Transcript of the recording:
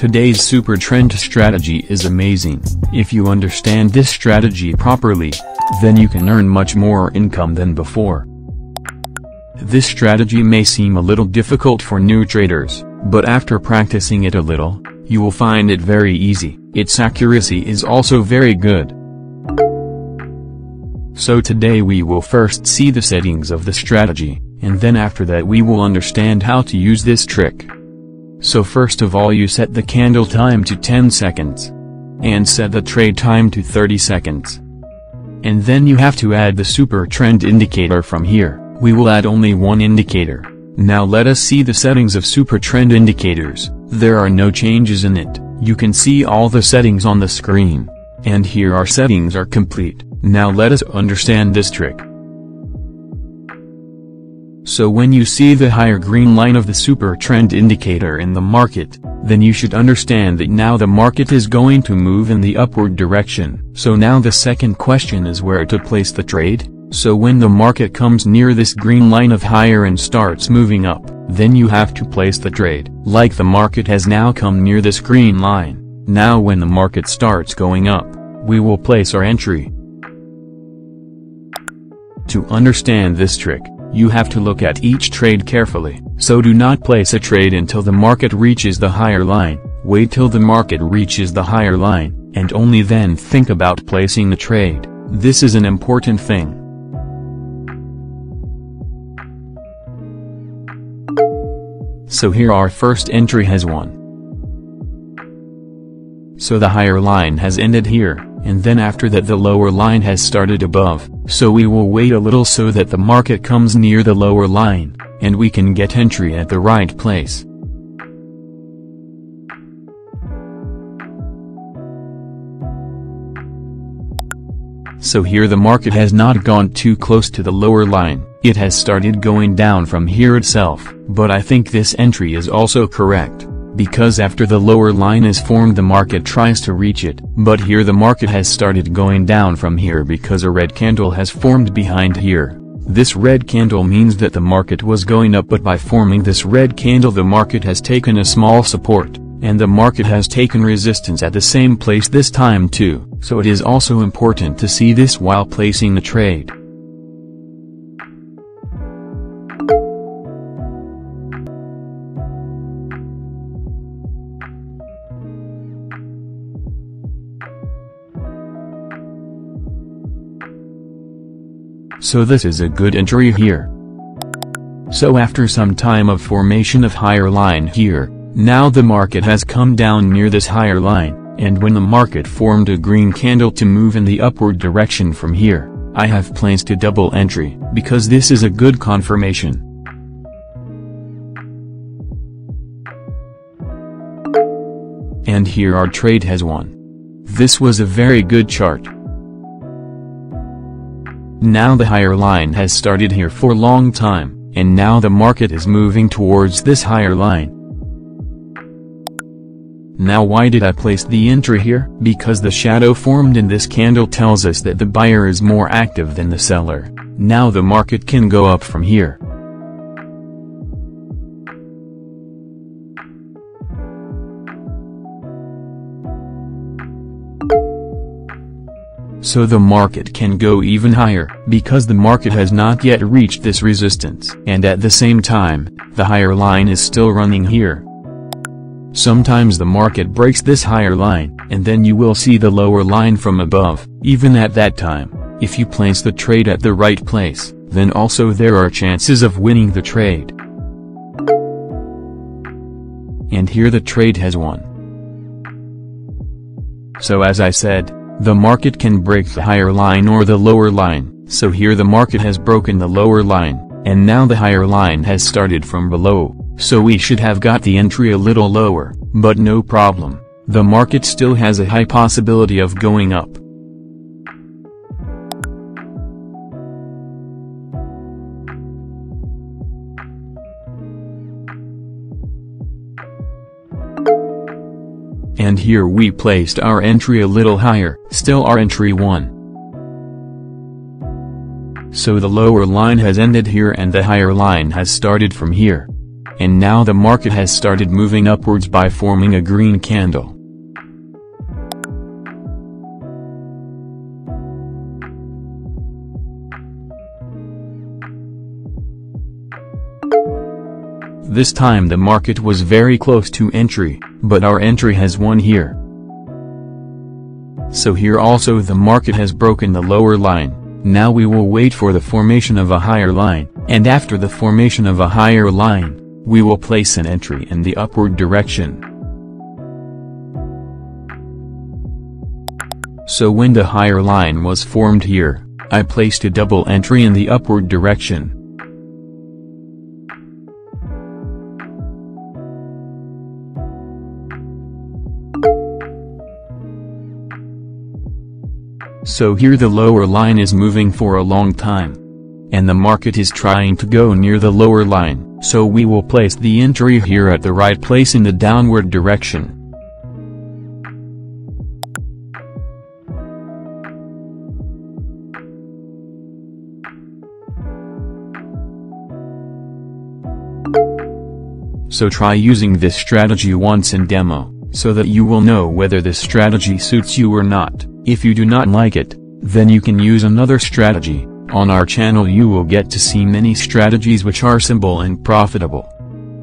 Today's super trend strategy is amazing. If you understand this strategy properly, then you can earn much more income than before. This strategy may seem a little difficult for new traders, but after practicing it a little, you will find it very easy. Its accuracy is also very good. So today we will first see the settings of the strategy, and then after that we will understand how to use this trick. So first of all you set the candle time to 10 seconds. And set the trade time to 30 seconds. And then you have to add the super trend indicator from here, we will add only one indicator. Now let us see the settings of super trend indicators, there are no changes in it, you can see all the settings on the screen. And here our settings are complete, now let us understand this trick. So when you see the higher green line of the super trend indicator in the market, then you should understand that now the market is going to move in the upward direction. So now the second question is where to place the trade? So when the market comes near this green line of higher and starts moving up, then you have to place the trade. Like the market has now come near this green line, now when the market starts going up, we will place our entry. To understand this trick, you have to look at each trade carefully, so do not place a trade until the market reaches the higher line, wait till the market reaches the higher line, and only then think about placing the trade, this is an important thing. So here our first entry has won. So the higher line has ended here and then after that the lower line has started above, so we will wait a little so that the market comes near the lower line, and we can get entry at the right place. So here the market has not gone too close to the lower line, it has started going down from here itself, but I think this entry is also correct because after the lower line is formed the market tries to reach it, but here the market has started going down from here because a red candle has formed behind here. This red candle means that the market was going up but by forming this red candle the market has taken a small support, and the market has taken resistance at the same place this time too, so it is also important to see this while placing the trade. So this is a good entry here. So after some time of formation of higher line here, now the market has come down near this higher line, and when the market formed a green candle to move in the upward direction from here, I have placed a double entry, because this is a good confirmation. And here our trade has won. This was a very good chart. Now the higher line has started here for a long time, and now the market is moving towards this higher line. Now why did I place the entry here? Because the shadow formed in this candle tells us that the buyer is more active than the seller. Now the market can go up from here. So the market can go even higher, because the market has not yet reached this resistance. And at the same time, the higher line is still running here. Sometimes the market breaks this higher line, and then you will see the lower line from above, even at that time, if you place the trade at the right place, then also there are chances of winning the trade. And here the trade has won. So as I said, the market can break the higher line or the lower line, so here the market has broken the lower line, and now the higher line has started from below, so we should have got the entry a little lower, but no problem, the market still has a high possibility of going up. And here we placed our entry a little higher, still our entry 1. So the lower line has ended here and the higher line has started from here. And now the market has started moving upwards by forming a green candle. This time the market was very close to entry, but our entry has won here. So here also the market has broken the lower line, now we will wait for the formation of a higher line, and after the formation of a higher line, we will place an entry in the upward direction. So when the higher line was formed here, I placed a double entry in the upward direction. So here the lower line is moving for a long time. And the market is trying to go near the lower line, so we will place the entry here at the right place in the downward direction. So try using this strategy once in demo, so that you will know whether this strategy suits you or not. If you do not like it, then you can use another strategy. On our channel you will get to see many strategies which are simple and profitable.